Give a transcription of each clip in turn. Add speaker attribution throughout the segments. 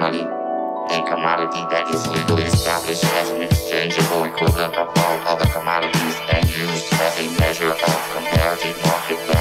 Speaker 1: money, a commodity that is legally established as an exchangeable equivalent of all other commodities and used as a measure of comparative market value.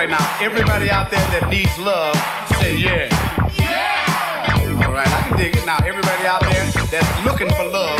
Speaker 2: right now. Everybody out there that needs love, say yeah. Yeah! All right, I can dig it. Now, everybody out there that's looking for love,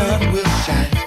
Speaker 1: sun will shine.